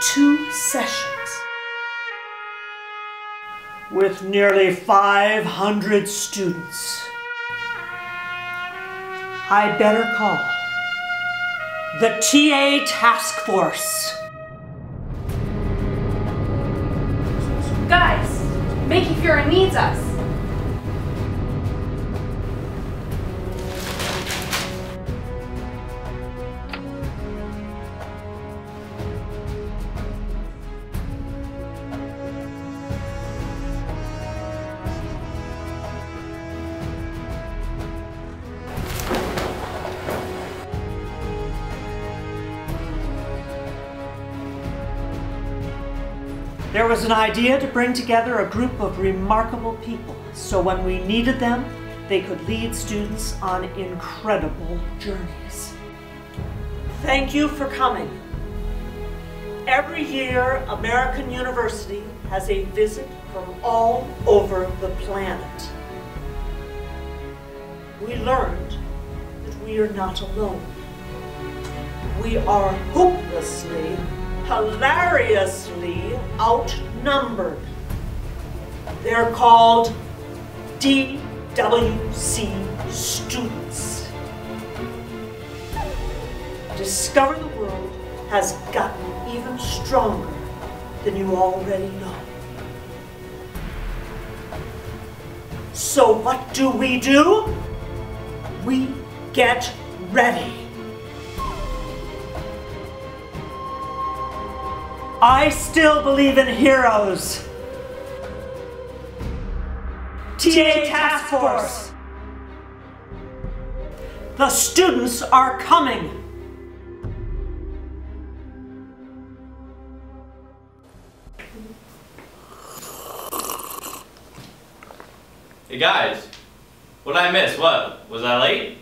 two sessions with nearly 500 students. I better call the TA Task Force. Guys, Menke-Fury needs us. There was an idea to bring together a group of remarkable people so when we needed them, they could lead students on incredible journeys. Thank you for coming. Every year, American University has a visit from all over the planet. We learned that we are not alone. We are hopelessly hilariously outnumbered. They're called DWC students. Discover the World has gotten even stronger than you already know. So what do we do? We get ready. I still believe in heroes. TA Task Force. The students are coming. Hey guys, what did I miss? What? Was I late?